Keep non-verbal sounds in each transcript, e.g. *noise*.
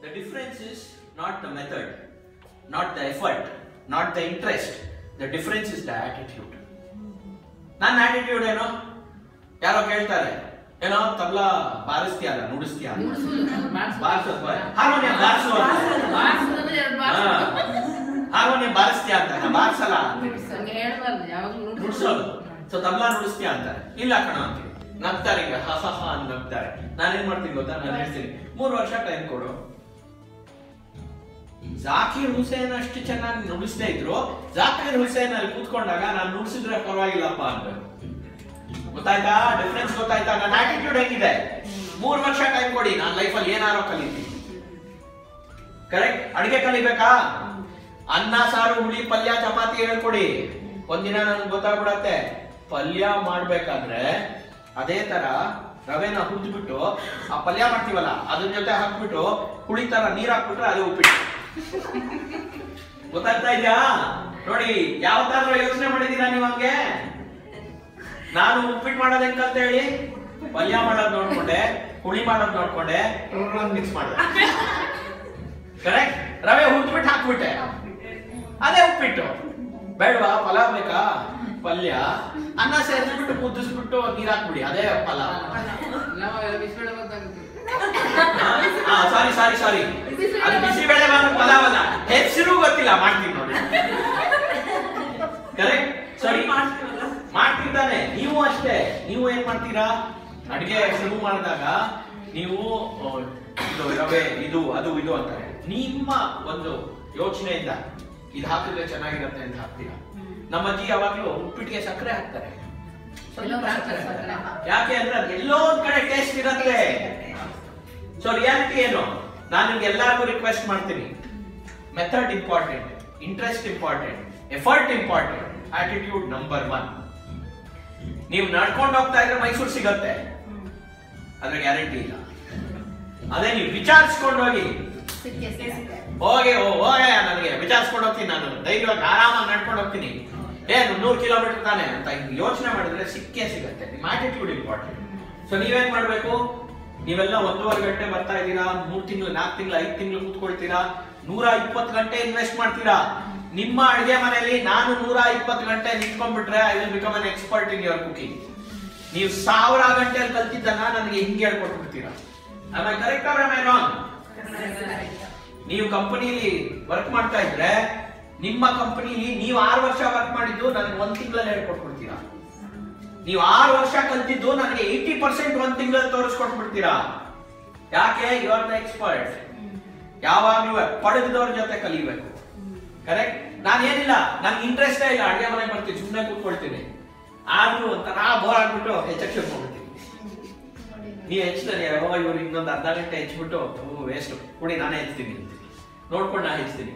The difference is not the method, not the effort, not the interest. The difference is the attitude. ನನ್ನ attitude ಏನೋ? ಯಾರೋ ಕೇಳ್ತಾರೆ ಏನೋ ತಬ್ಲಾ ಬಾರಿಸ್ತೀಯ ಅಲ್ಲ ನುಡಿಸ್ತೀಯ ಬಾರಿಸೋದು ಹಾರ್ಮೋನಿಯಂ ಬಾರಿಸು ಹಾರ್ಮೋನಿಯಂ ಬಾರಿಸ್ತೀಯ ಅಂತ. ನಾ ಬಾರಿಸಲ್ಲ ನುಡಿಸೋದು. ಸೊ ತಬ್ಲಾ ನುಡಿಸ್ತೀಯ ಅಂತಾರೆ ಇಲ್ಲ ಕಣ ಅಂತೀವಿ ನಗ್ತಾರೆ ಈಗ ಹ ಹ ಹ ಅಂತ ನಗ್ತಾರೆ. ನಾನೇನ್ ಮಾಡ್ತೀನಿ ಗೊತ್ತಾ? ನಾನು ಹೇಳ್ತೀನಿ. ಮೂರು ವರ್ಷ ಟೈಮ್ ಕೊಡು. ಜಾಕೀರ್ ಹುಸೇನ್ ಅಷ್ಟು ಚೆನ್ನಾಗಿ ನುಡಿಸ್ತಾ ಇದ್ರು. ಜಾಕಿರ್ ಹುಸೇನ್ ಅಲ್ಲಿ ಕೂತ್ಕೊಂಡಾಗ ನಾನು ನುಡಿಸಿದ್ರೆ ಪರವಾಗಿಲ್ಲಪ್ಪ ಅಂತ ಗೊತ್ತಾಯ್ತಾ? ಡಿಫ್ರೆನ್ಸ್ ಗೊತ್ತಾಯ್ತಾ? ನನ್ನ ಆಟಿಟ್ಯೂಡ್ ಹೆಂಗಿದೆ? ಮೂರು ವರ್ಷ ಟೈಮ್ ಕೊಡಿ, ನಾನು ಲೈಫಲ್ಲಿ ಏನಾರೋ ಕಲಿತೀನಿ. ಕರೆಕ್ಟ್ ಅಡಿಗೆ ಕಲಿಬೇಕಾ? ಅನ್ನ, ಸಾರು, ಹುಳಿ, ಪಲ್ಯ, ಚಪಾತಿ ಹೇಳ್ಕೊಡಿ. ಒಂದಿನ ನನ್ಗೆ ಗೊತ್ತಾಗ್ಬಿಡತ್ತೆ. ಪಲ್ಯ ಮಾಡ್ಬೇಕಾದ್ರೆ ಅದೇ ತರ ರವೆನ ಹುರಿದ್ಬಿಟ್ಟು, ಆ ಪಲ್ಯ ಮಾಡ್ತೀವಲ್ಲ, ಅದ್ರ ಜೊತೆ ಹಾಕ್ಬಿಟ್ಟು, ಹುಳಿ ತರ ನೀರ್ ಹಾಕ್ಬಿಟ್ರೆ ಅದೇ ಉಪ್ಪಿಟ್ಟು. ಗೊತ್ತಾಗ್ತಾ ಇದ್ಯಾ? ನೋಡಿ ಯಾವ ತರ ಯೋಚನೆ ಮಾಡಿದೀರಾ ನೀವು ಹಂಗೆ? ನಾನು ಉಪ್ಪಿಟ್ಟು ಮಾಡೋದ್ ಹೆಂಗ್ ಅಂತ ಹೇಳಿ ಪಲ್ಯ ಮಾಡೋದ್ ನೋಡ್ಕೊಂಡೆ ಹುಳಿ ಮಾಡೋದ್ ನೋಡ್ಕೊಂಡೆ ಮಿಕ್ಸ್ ಮಾಡಿದೆ. ಕರೆಕ್ಟ್ ರವೆ ಹುರಿದ್ಬಿಟ್ಟು ಹಾಕ್ಬಿಟ್ಟೆ. ಅದೇ ಉಪ್ಪಿಟ್ಟು. ಬೇಡವಾ ಪಲಾವ್ ಬೇಕಾ? ಪಲ್ಯ. ಅನ್ನ ಸೇರಿಸ್ಬಿಟ್ಟು ಕುದಿಸ್ಬಿಟ್ಟು ನೀರ್ ಹಾಕ್ಬಿಡಿ. ಅದೇ ಪಲಾವ್. ಸಾರಿ ಸಾರಿ ಸಾರಿ ಅದು ಬಿಸಿಬೇಳೆ ಬಾತ್ ಪಲಾವ್ ಅಲ್ಲ ಹೆಸರು ಗೊತ್ತಿಲ್ಲ ಮಾಡ್ತೀನಿ ನೋಡಿ. ಕರೆಕ್ಟ್ ಸರಿ ಮಾಡ್ತಿರ್ತಾನೆ ನೀವು ಅಷ್ಟೇ. ನೀವು ಏನ್ ಮಾಡ್ತೀರಾ? ಅಡಿಗೆ ಶುರು ಮಾಡಿದಾಗ ನೀವು ಇದು ರವೆ ಇದು ಅದು ಇದು ಅಂತಾರೆ. ನಿಮ್ಮ ಒಂದು ಯೋಚನೆಯಿಂದ ಇದು ಹಾಕಿದ್ರೆ ಚೆನ್ನಾಗಿರುತ್ತೆ ಅಂತ ಹಾಕ್ತೀರಾ? ನಮ್ಮ ಅಜ್ಜಿ ಯಾವಾಗ್ಲೂ ಉಪ್ಪಿಟ್ಟಿಗೆ ಸಕ್ಕರೆ ಹಾಕ್ತಾರೆ. ಯಾಕೆ ಅಂದ್ರೆ ಅದು ಎಲ್ಲೋ ಒಂದ್ ಕಡೆ ಟೇಸ್ಟ್ ಇರುತ್ತೆ. ಸೊ ರಿಯಾಲಿಟಿ ಏನು? ನಾನು ನಿಮ್ಗೆ ಎಲ್ಲರಿಗೂ ರಿಕ್ವೆಸ್ಟ್ ಮಾಡ್ತೀನಿ. Method important interest important effort important attitude number one ನೀವು ನಡ್ಕೊಂಡು ಹೋಗ್ತಾ ಇದ್ರೆ ಮೈಸೂರು ಸಿಗತ್ತೆ. ಅದ್ರ ಗ್ಯಾರಂಟಿ ಇಲ್ಲ. ಅದೇ ನೀವು ವಿಚಾರಿಸ್ಕೊಂಡು ಹೋಗಿ. ಹೋಗಿ ಹೋಗೇ ನನಗೆ ವಿಚಾರಿಸ್ಕೊಂಡು ಹೋಗ್ತೀನಿ ನಾನು. ಧೈರ್ಯವಾಗಿ ಆರಾಮಾಗಿ ನಡ್ಕೊಂಡು ಹೋಗ್ತೀನಿ. ಏ ನೂರು ಕಿಲೋಮೀಟರ್ ತಾನೆ ಅಂತ ಯೋಚನೆ ಮಾಡಿದ್ರೆ ಸಿಕ್ಕೇ ಸಿಗತ್ತೆ. ನಿಮ್ಮ ಆಟಿಟ್ಯೂಡ್ ಇಂಪಾರ್ಟೆಂಟ್ ಸೊ ನೀವೇನ್ ಮಾಡ್ಬೇಕು? ನೀವೆಲ್ಲ ಒಂದೂವರೆ ಗಂಟೆ ಬರ್ತಾ ಇದ್ದೀರಾ, ಮೂರ್ ತಿಂಗಳು, ನಾಲ್ಕು ತಿಂಗಳು, ಐದು ತಿಂಗಳು ಕೂತ್ಕೊಳ್ತೀರಾ, ನೂರ ಇಪ್ಪತ್ತು ಗಂಟೆ ಇನ್ವೆಸ್ಟ್ ಮಾಡ್ತೀರಾ? ನಿಮ್ಮ ಅಡುಗೆ ಮನೆಯಲ್ಲಿ ನಾನು ನೂರ ಇಪ್ಪತ್ತು ಗಂಟೆ ನಿಂತ್ಕೊಂಡ್ಬಿಟ್ರೆ I will become an expert in your cooking ನೀವು ಸಾವಿರ ಗಂಟೆಯಲ್ಲಿ ಕಲ್ತಿದ್ದನ್ನ ನನಗೆ ಹಿಂಗೆ ಹೇಳ್ಕೊಟ್ಬಿಡ್ತೀರಾ? ಐ ಕರೆಕ್ಟ್ ಆರ್ ನೀವು ಕಂಪನಿಲಿ ವರ್ಕ್ ಮಾಡ್ತಾ ಇದ್ರೆ, ನಿಮ್ಮ ಕಂಪನಿಲಿ ನೀವು ಆರು ವರ್ಷ ವರ್ಕ್ ಮಾಡಿದ್ದು ನನಗೆ ಒಂದ್ ತಿಂಗಳಲ್ಲಿ ಹೇಳ್ಕೊಟ್ಬಿಡ್ತೀರಾ? ನೀವು ಆರು ವರ್ಷ ಕಲ್ತಿದ್ದು ನನಗೆ ಏಯ್ಟಿ ಪರ್ಸೆಂಟ್ ಒಂದ್ ತಿಂಗಳಲ್ಲಿ ತೋರಿಸ್ಕೊಟ್ಬಿಡ್ತೀರಾ? ಯಾಕೆ? ಯು ಆರ್ ದ ಎಕ್ಸ್ಪರ್ಟ್ ಯಾವಾಗ್ಲೂ ಪಡೆದವ್ರ ಜೊತೆ ಕಲಿಬೇಕು. ಕರೆಕ್ಟ್ ನಾನು ಏನಿಲ್ಲ ನನ್ಗೆ ಇಂಟ್ರೆಸ್ಟೇ ಇಲ್ಲ. ಅಡುಗೆ ಮನೆಗೆ ಬರ್ತೀನಿ ಸುಮ್ಮನೆ ಕೂತ್ಕೊಳ್ತೀನಿ. ಆದ್ರೂ ಒಂಥರ ಬೋರ್ ಆಗ್ಬಿಟ್ಟು ಹೆಚ್ಚಕ್ಕೆ ನೀವು ಹೆಚ್ಚಿದ್ರೆ ಯಾವಾಗ ಇವ್ರು ಇನ್ನೊಂದು ಅರ್ಧ ಗಂಟೆ ಹೆಚ್ಚಿಬಿಟ್ಟು ವೇಸ್ಟ್ ಕೊಡಿ ನಾನೇ ಹೆಚ್ಚ್ತೀನಿ ಅಂತೀನಿ ನೋಡ್ಕೊಂಡು ನಾ ನಿಮ್ಮ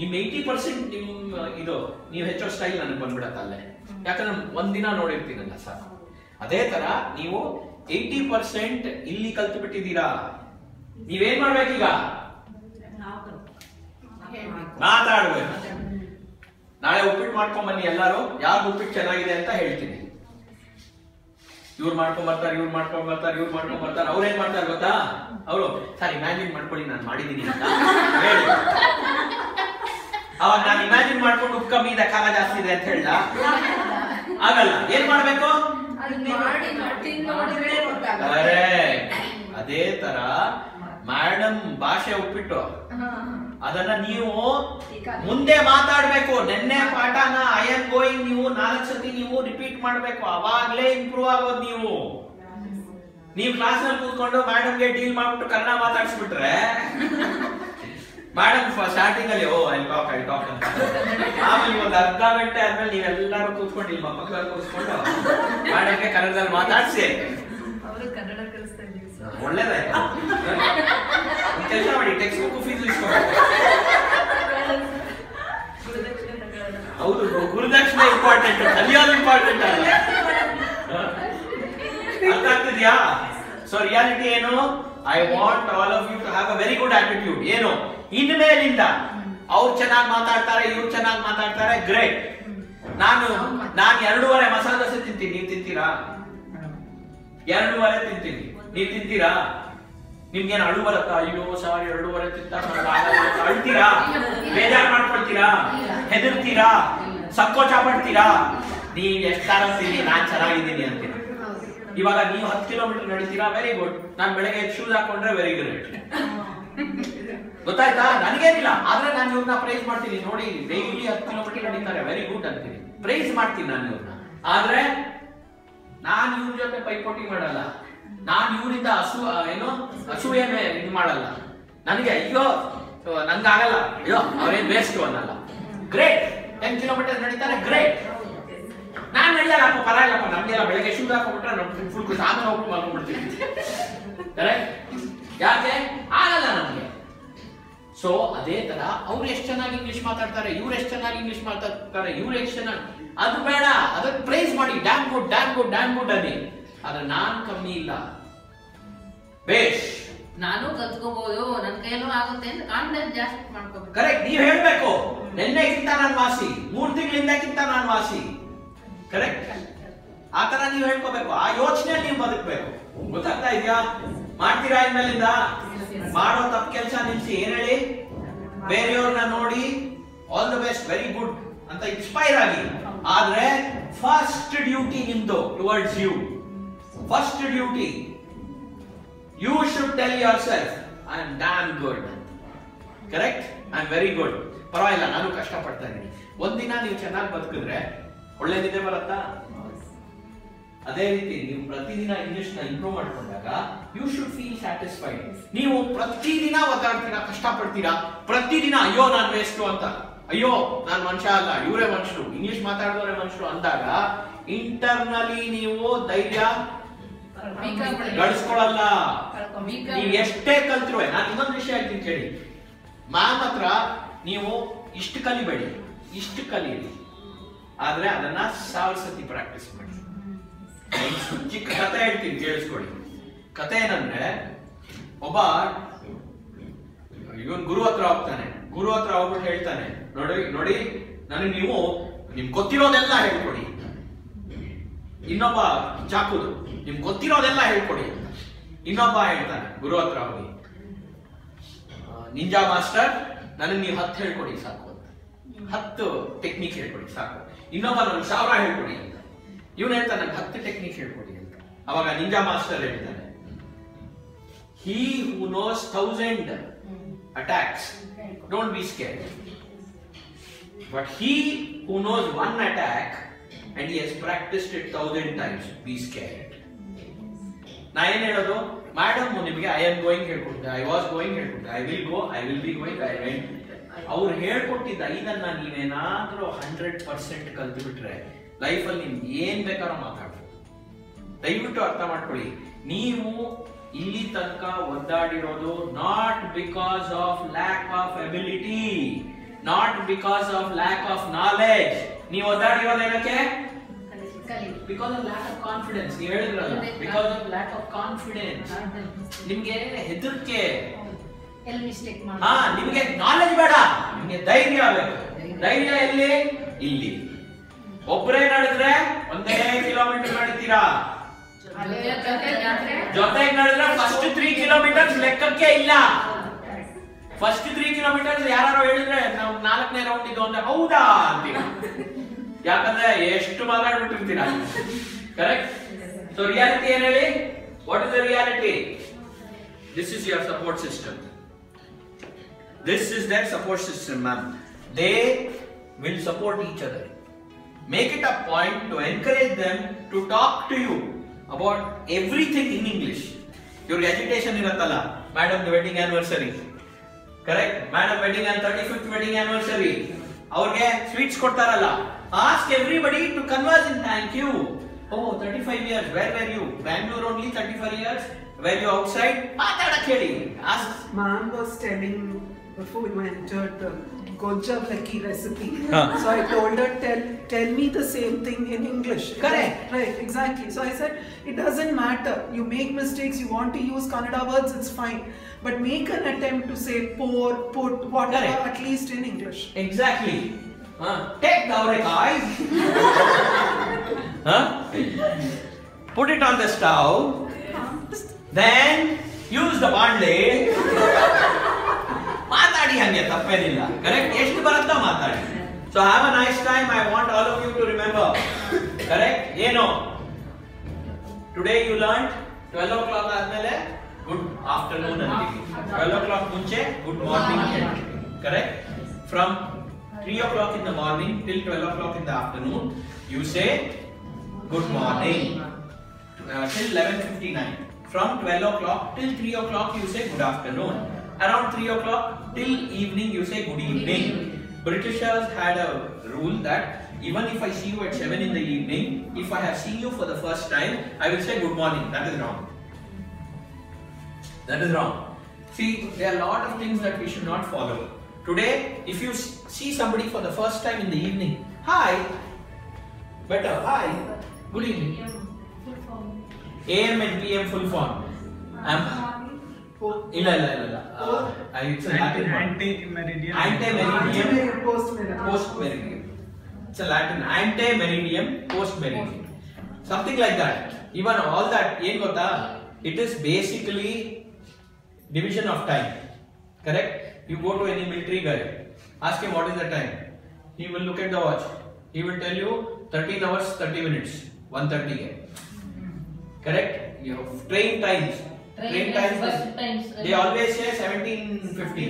ನಿಮ್ ಏಯ್ಟಿ ಪರ್ಸೆಂಟ್ ನಿಮ್ಮ ಇದು, ನೀವು ಹೆಚ್ಚೋ ಸ್ಟೈಲ್ ನನಗೆ ಬಂದ್ಬಿಡತ್ತೆ ಅಲ್ಲೇ. ಯಾಕಂದ್ರೆ ಒಂದಿನ ನೋಡಿರ್ತೀನಲ್ಲ ಸಾಕು. ಅದೇ ತರ ನೀವು ಏಯ್ಟಿ ಪರ್ಸೆಂಟ್ ಇಲ್ಲಿ ಕಲ್ತು ಬಿಟ್ಟಿದ್ದೀರಾ ನೀವೇನ್ ಮಾಡ್ಬೇಕೀಗ? ಮಾತಾಡ್ಬೇಕು. ನಾಳೆ ಉಪ್ಪಿಟ್ಟು ಮಾಡ್ಕೊಂಡ್ ಬನ್ನಿ ಎಲ್ಲಾರು. ಯಾರು ಉಪ್ಪಿಟ್ಟು ಚೆನ್ನಾಗಿದೆ ಅಂತ ಹೇಳ್ತೀನಿ. ಇವ್ರು ಮಾಡ್ಕೊಂಡ್ ಬರ್ತಾರೆ ಇವ್ರು ಮಾಡ್ಕೊಂಡ್ ಬರ್ತಾರೆ ಇವ್ರು ಮಾಡ್ಕೊಂಡ್ ಬರ್ತಾರೆ. ಅವ್ರು ಏನ್ ಮಾಡ್ತಾರೆ ಗೊತ್ತಾ? ಅವರು ಸರ್ ಇಮ್ಯಾಜಿನ್ ಮಾಡ್ಕೊಳ್ಳಿ ನಾನು ಮಾಡಿದೀನಿ ಅಂತ. ಹೇಳಿ. ಅವಾಗ ನಾನು ಇಮ್ಯಾಜಿನ್ ಮಾಡ್ಕೊಂಡು ಉಪ್ಪು ಕಮ್ಮಿ ಇದೆ ಖಾರ ಜಾಸ್ತಿ ಇದೆ ಅಂತ ಹೇಳಲ್ಲ? ಆಗಲ್ಲ. ಏನ್ ಮಾಡ್ಬೇಕು? ಅರೇ ಅದೇ ತರ ಮೇಡಮ್ ಭಾಷೆ ಉಪ್ಪಿಟ್ಟು. ಅದನ್ನ ನೀವು ಮುಂದೆ ಮಾತಾಡ್ಬೇಕು. ನೆನ್ನೆ ಪಾಠನ ಐ ಆಮ್ ಗೋಯಿಂಗ್ ನೀವು ನಾಲ್ಕು ಸತಿ ನೀವು ರಿಪೀಟ್ ಮಾಡ್ಬೇಕು. ಅವಾಗ್ಲೇ ಇಂಪ್ರೂವ್ ಆಗೋದು ನೀವು. ನೀವು ಕ್ಲಾಸ್ನಲ್ಲಿ ಕೂತ್ಕೊಂಡು ಮೇಡಮ್ಗೆ ಡೀಲ್ ಮಾಡ್ಬಿಟ್ಟು ಕನ್ನಡ ಮಾತಾಡ್ಸ್ಬಿಟ್ರೆ ಮೇಡಮ್ ಸ್ಟಾರ್ಟಿಂಗ್ ಅಲ್ಲಿ oh I talk I talk ಅಂತ. ಆಮೇಲೆ ಒಂದು ಅರ್ಧ ಗಂಟೆ ಆದ್ಮೇಲೆ ನೀವೆಲ್ಲರೂ ಕೂತ್ಕೊಂಡು ಇಲ್ಲಿ ಮಕ್ಕಳು ಕೂತ್ಕೊಂಡು ಮಾಡಕ್ಕೆ ಕನ್ನಡದಲ್ಲಿ ಮಾತಾಡ್ಸಿ. ಒಳ್ಳೇದಾಯ್ತು. ಕೆಲಸ ಮಾಡಿ ಟೆಕ್ಸ್ಟ್ ಬುಕ್ ಫೀಸ್ ಇಸ್ಕೊಂಡು. ಹೌದು ಗುರುದಕ್ಷಿಣೆ ಇಂಪಾರ್ಟೆಂಟ್ ಕಲಿಯೋದು ಇಂಪಾರ್ಟೆಂಟ್ ಅಲ್ಲ. ಅರ್ಥ ಆಗ್ತಿದ್ಯಾ? ಸೊ ರಿಯಾಲಿಟಿ ಏನು? I want all of you to have a very good attitude ಏನು? ಇನ್ಮೇಲಿಂದ ಅವ್ರು ಚೆನ್ನಾಗಿ ಮಾತಾಡ್ತಾರೆ, ಇವ್ರು ಚೆನ್ನಾಗಿ ಮಾತಾಡ್ತಾರೆ ಗ್ರೇಟ್ ನಾನು ನಾನು ಎರಡೂವರೆ ಮಸಾಲ ದೋಸೆ ತಿಂತೀನಿ. ನೀವು ತಿಂತೀರಾ? ಎರಡೂವರೆ ತಿಂತೀನಿ. ನೀವು ತಿಂತೀರಾ? ನಿಮ್ಗೇನು ಅಳು ಬರುತ್ತಾ? ಅಯ್ಯೋ ಸಾರಿ ಎರಡೂವರೆ ತಿಂತ ಅಳ್ತೀರಾ? ಬೇಜಾರ್ ಮಾಡ್ಕೊಳ್ತೀರಾ? ಹೆದರ್ತೀರಾ? ಸಂಕೋಚ ಪಡ್ತೀರಾ? ನೀವ್ ಎಷ್ಟಾರ ತಿನ್ನಿ, ನಾನ್ ಚೆನ್ನಾಗಿದ್ದೀನಿ ಅಂತೀರಾ ಇವಾಗ ನೀವು ಹತ್ತು ಕಿಲೋಮೀಟರ್ ನಡೀತೀರಾ? ವೆರಿ ಗುಡ್ ನಾನು ಬೆಳಗ್ಗೆ ಶೂಸ್ ಹಾಕೊಂಡ್ರೆ ವೆರಿ ಗ್ರೇಟ್ ಗೊತ್ತಾಯ್ತಾ? ನನಗೇನಿಲ್ಲ. ಆದ್ರೆ ನಾನು ಇವ್ರನ್ನ ಪ್ರೈಸ್ ಮಾಡ್ತೀನಿ. ನೋಡಿ ಡೈಲಿ ಹತ್ತು ಕಿಲೋಮೀಟರ್ ನಡೀತಾರೆ. ವೆರಿ ಗುಡ್ ಅಂತೀನಿ ಪ್ರೈಸ್ ಮಾಡ್ತೀನಿ ನಾನು ಇವ್ರನ್ನ ಆದ್ರೆ, ನಾನು ಇವ್ರ ಜೊತೆ ಪೈಪೋಟಿ ಮಾಡಲ್ಲ. ನಾನು ಇವರಿಂದ ಹಸು ಏನು? ಅಸೂಯೆ ಇದು ಮಾಡಲ್ಲ. ನನಗೆ, ಅಯ್ಯೋ ನಂಗಾಗಲ್ಲ. ಅಯ್ಯೋ, ಅವ್ರೇನ್ ಬೇಸ್ಟ್ ಅನ್ನಲ್ಲ. ಗ್ರೇಟ್ ಟೆನ್ ಕಿಲೋಮೀಟರ್ ನಡೀತಾರೆ. ಗ್ರೇಟ್ ನಾನ್ ನಡೆಯಲ್ಲ ಅಪ್ಪ ಪರವಾಗಿಲ್ಲಪ್ಪ ನಮ್ಗೆಲ್ಲ ಬೆಳಗ್ಗೆ ಶೂ ಹಾಕೊಂಡ್ಬಿಟ್ರೆ ನಮ್ಗೆ ಫುಲ್ ಸಾಧನ ಆಮೇಲೆ ಹೋಗಿ ಮಾಡ್ಕೊಂಡ್ಬಿಡ್ತೀವಿ ಕರೆಕ್ಟ್ ಯಾಕೆ? ಆಗಲ್ಲ ನಮಗೆ. ಸೊ ಅದೇ ತರ ಅವ್ರು ಎಷ್ಟು ಚೆನ್ನಾಗಿ ಇಂಗ್ಲಿಷ್ ಮಾತಾಡ್ತಾರೆ ಇವ್ರು ಎಷ್ಟು ಚೆನ್ನಾಗಿ ಇಂಗ್ಲಿಷ್ ಮಾತಾಡ್ತಾರೆ ಇವ್ರು ಎಷ್ಟು ಚೆನ್ನಾಗಿ ಅದು ಬೇಡ ಅದಕ್ಕೆ ಪ್ರೈಸ್ ಮಾಡಿ damn good damn good damn good ಅನ್ನಿ ಆದ್ರೆ ನಾನ್ ಕಮ್ಮಿ ಇಲ್ಲ. ಬೇಷ್. ನಾನು ಕಲ್ತ್ಕೋಬಹುದು ನನ್ ಕೈಯಲ್ಲೂ ಆಗುತ್ತೆ ಅಂತ ಕಾನ್ಫಿಡೆನ್ಸ್ ಜಾಸ್ತಿ ಮಾಡ್ಕೋಬೇಕು. ಕರೆಕ್ಟ್ ನೀವ್ ಹೇಳ್ಬೇಕು. ನಿನ್ನೆಗಿಂತ ನಾನು ವಾಸಿ ಮೂರ್ ತಿಂಗಳಿಂದಕ್ಕಿಂತ ನಾನು ವಾಸಿ. ಕರೆಕ್ಟ್ ಆ ತರ ನೀವು ಹೇಳ್ಕೋಬೇಕು. ಆ ಯೋಚನೆ ನೀವು ಬದುಕಬೇಕು. ಗೊತ್ತಾಗ್ತಾ ಇದೆಯಾ? ಮಾಡ್ತೀರಾ ಇನ್ಮೇಲಿಂದ? ಮಾಡೋ ತಪ್ಪು ಕೆಲಸ ನಿಲ್ಸಿ. ಏನ್ ಹೇಳಿ? ಬೇರೆಯವ್ರನ್ನ ನೋಡಿ. All the best very good ಅಂತ ಇನ್ಸ್ಪೈರ್ ಆಗಿ. ಆದ್ರೆ ಫಸ್ಟ್ ಡ್ಯೂಟಿ ನಿಮ್ದು towards you first duty you should tell yourself I am damn good correct I am very good ಪರವಾಗಿಲ್ಲ, ನಾನು ಕಷ್ಟಪಡ್ತಾ ಇದ್ದೀನಿ. ಒಂದಿನ ನೀವು ಚೆನ್ನಾಗಿ ಬದುಕಿದ್ರೆ ಒಳ್ಳೆ ನಿದ್ದೆ ಬರುತ್ತಾ? ಅದೇ ರೀತಿ ನೀವು ಪ್ರತಿದಿನ ಇಂಗ್ಲಿಷ್ನ ಇಂಪ್ರೂವ್ ಮಾಡ್ಕೊಂಡಾಗ ಯು ಶುಡ್ ಫೀಲ್ ಸ್ಯಾಟಿಸ್ಫೈಡ್ ನೀವು ಪ್ರತಿದಿನ ಒದ್ದಾಡ್ತೀರಾ ಕಷ್ಟಪಡ್ತೀರಾ? ಪ್ರತಿದಿನ ಅಯ್ಯೋ ನಾನು ವೇಸ್ಟ್ ಅಂತ. ಅಯ್ಯೋ ನಾನ್ ಮನುಷ್ಯ ಅಲ್ಲ ಇವರೇ ಮನುಷ್ಯರು. ಇಂಗ್ಲಿಷ್ ಮಾತಾಡಿದವರೇ ಮನುಷ್ಯರು ಅಂದಾಗ ಇಂಟರ್ನಲಿ ನೀವು ಧೈರ್ಯ ಗಳಿಸ್ಕೊಳಲ್ಲ ನೀವು ಎಷ್ಟೇ ಕಲ್ತಿರುವ ನಾನು ಇನ್ನೊಂದು ವಿಷಯ ಹೇಳ್ತೀನಿ ಕೇಳಿ. ಮ್ಯಾಮ್ ಹತ್ರ ನೀವು ಇಷ್ಟು ಕಲಿಬೇಡಿ ಇಷ್ಟು ಕಲೀರಿ ಆದ್ರೆ ಅದನ್ನ ಸಾವಿರ ಸತಿ ಪ್ರಾಕ್ಟೀಸ್ ಮಾಡಿ ಚಿಕ್ಕ ಕತೆ ಹೇಳ್ತೀನಿ, ಕೇಳಿಸ್ಕೊಳ್ಳಿ. ಕತೆ ಏನಂದ್ರೆ, ಒಬ್ಬ, ಇವನ್ ಗುರು ಹತ್ರ ಹೋಗ್ತಾನೆ. ಗುರು ಹತ್ರ ಹೋಗ್ಬಿಟ್ಟು ಹೇಳ್ತಾನೆ, ನೋಡಿ ನೋಡಿ ನನಗೆ ನೀವು, ನಿಮ್ ಗೊತ್ತಿರೋದೆಲ್ಲ ಹೇಳ್ಕೊಡಿ. ಇನ್ನೊಬ್ಬ ಚಾಕುದು, ನಿಮ್ ಗೊತ್ತಿರೋದೆಲ್ಲ ಹೇಳ್ಕೊಡಿ. ಇನ್ನೊಬ್ಬ ಹೇಳ್ತಾನೆ, ಗುರು ಹತ್ರ ಹೋಗಿ ನಿಂಜಾ ಮಾಸ್ಟರ್, ನನಗೆ ನೀವು ಹತ್ತು ಹೇಳ್ಕೊಡಿ ಸಾಕು. ಹತ್ತು ಟೆಕ್ನಿಕ್ ಹೇಳ್ಕೊಡಿ, ಸಾಕು. ಇನ್ನೊಬ್ಬ ನನಗೆ ಸಾವಿರ ಹೇಳ್ಕೊಡಿ ಅಂತ. ಇವನು ಹೇಳ್ತಾನೆ ನನಗೆ ಹತ್ತು ಟೆಕ್ನಿಕ್ ಹೇಳ್ಕೊಡಿ ಅಂತ. ಅವಾಗ ನಿಂಜಾ ಮಾಸ್ಟರ್ ಹೇಳ್ತಾನೆ he who knows thousand attacks don't be scare but he who knows one attack and he has practised it thousand times be scare ನಾ ಏನ್ ಹೇಳೋದು? ಮೇಡಮ್ ನಿಮಗೆ ಐ ಆಮ್ ಗೋಯಿಂಗ್ ಹೇಳ್ಕೊಡ್ತೆ I was going ಹೇಳ್ಕೊಡ್ತೆ I will go I will be going I went ಅವ್ರು ಹೇಳ್ಕೊಟ್ಟಿದ್ದ ಇದನ್ನ ನೀವೇನಾದ್ರೂ hundred percent ಕಲ್ತು ಬಿಟ್ರೆ ಲೈಫಲ್ಲಿ ನಿಮ್ಗೆ ಏನ್ ಬೇಕಾದ್ರೂ ಮಾತಾಡ್ಬೋದು. ದಯವಿಟ್ಟು ಅರ್ಥ ಮಾಡ್ಕೊಳ್ಳಿ. ನೀವು ಇಲ್ಲಿ ತನಕ ಒದ್ದಾಡಿರೋದು not because of lack of ability not because of lack of knowledge ನೀವು ಒದ್ದಾಡಿರೋದು ಏನಕ್ಕೆ? Because of lack of confidence ಹೇಳಿದ್ರಲ್ಲ because of lack of confidence ನಿಮ್ಗೆ ಹೆದರಿಕೆ? ಎಲ್ಲಿ ಮಿಸ್ಟೇಕ್ ಹಾ ನಿಮ್ಗೆ ನಾಲೆಜ್ ಬೇಡ. ನಿಮಗೆ ಧೈರ್ಯ ಬೇಕು. ಧೈರ್ಯ. ಎಲ್ಲಿ? ಇಲ್ಲಿ. ಒಬ್ಬರೇ ನಡೆದ್ರೆ ಒಂದೇ ಕಿಲೋಮೀಟರ್ ನಡೀತೀರಾ? ಜೊತೆಗೆ ನಡೆದ್ರೆ ಫಸ್ಟ್ ತ್ರೀ ಕಿಲೋಮೀಟರ್ಸ್ ಲೆಕ್ಕಕ್ಕೆ ಇಲ್ಲ. ಫಸ್ಟ್ ತ್ರೀ ಕಿಲೋಮೀಟರ್ ಯಾರು ಹೇಳಿದ್ರೆ ನಾವು ನಾಲ್ಕನೇ ರೌಂಡ್ ಇದು ಅಂದ್ರೆ ಹೌದಾ ಅಂತೀರ ಯಾಕಂದ್ರೆ ಎಷ್ಟು ಮಾತಾಡ್ಬಿಟ್ಟಿರ್ತೀರಾ? ಕರೆಕ್ಟ್ ಸೊ ರಿಯಾಲಿಟಿ ಏನ್ ಹೇಳಿ? What is the reality this is your support system This is their support system, ma'am. They will support each other. Make it a point to encourage them to talk to you about everything in English. Your agitation ಇರುತ್ತಲ್ಲ madam wedding anniversary correct madam wedding on thirty fifth wedding anniversary ಅವ್ರಿಗೆ sweets ಕೊಡ್ತಾರಲ್ಲ ask everybody to converse in thank you oh thirty five years where where you Bangalore only thirty five years when you're outside, patata kelly. Ask. Mom was telling before we entered the Gonjablaki recipe. Huh. So I told her, tell, tell me the same thing in English. Correct. Right, exactly. So I said, it doesn't matter. You make mistakes, you want to use Kannada words, it's fine. But make an attempt to say pour, put, whatever, Correct. at least in English. Exactly. Huh? Take the guys. *laughs* huh? Put it on the stove. Then use the ಬಾಂಡ್ಲೆ ಮಾತಾಡಿ ಹಂಗೆ ತಪ್ಪೇನಿಲ್ಲ. Correct ಎಷ್ಟು ಬರುತ್ತೋ ಮಾತಾಡಿ. So have a nice time I want all of you to remember correct ಏನು? Today you learn twelve o'clock ಆದ್ಮೇಲೆ good afternoon ಅಂತೀವಿ twelve o'clock ಮುಂಚೆ good morning correct from three o'clock in the morning till twelve o'clock in the afternoon you say good morning uh, till 11:59. From 12 o'clock till 3 o'clock you say good afternoon. Around 3 o'clock till evening you say good evening. Britishers had a rule that even if I see you at 7 in the evening, if I have seen you for the first time, I will say good morning. That is wrong. That is wrong. See, there are a lot of things that we should not follow. Today, if you see somebody for the first time in the evening, hi, better, hi, good evening. AM and PM full form. I'm, ಇಲ್ಲ ಇಲ್ಲ ಇಲ್ಲ ಇಲ್ಲ Uh, it's a Latin word. Anti-meridian. Ante-meridium. Post meridian. Post meridian. It's a Latin ante-meridium, post meridian. Something like that. Even all that, ಏನ್ ಗೊತ್ತಾ? It is basically division of time. Correct? You go to any military guy, ask him what is the time. He will look at the watch. He will tell you 13 hours 30 minutes. 1:30 ಗೆ. Correct? You have train times. Train times. bus times. They always say 1750.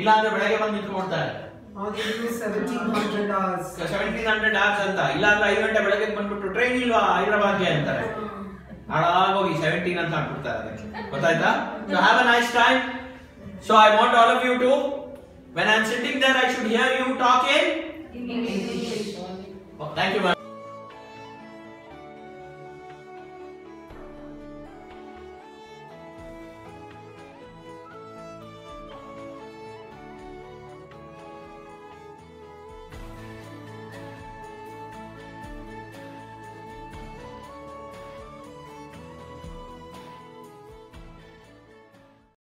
ಇಲ್ಲ ಅಂದ್ರೆ ಬೆಳಗ್ಗೆ ಬಂದು ನಿಂತ್ಕೊಡ್ತಾರೆ Or they use 1700 hours. Seventeen hundred hours ಅಂತ ಇಲ್ಲ ಅಂದ್ರೆ ಐದು ಗಂಟೆ ಬೆಳಗ್ಗೆ ಬಂದ್ಬಿಟ್ಟು ಟ್ರೈನ್ ಇಲ್ವಾ ಹೈದರಾಬಾದ್ಗೆ ಅಂತಾರೆ ಹಾಳಾಗೋಗಿ ಸೆವೆಂಟೀನ್ ಅಂತ ಹಾಕ್ಬಿಡ್ತಾರೆ ಅದಕ್ಕೆ ಗೊತ್ತಾಯ್ತಾ so have a nice time so I want all of you to when I am sitting there I should hear you talk in thank you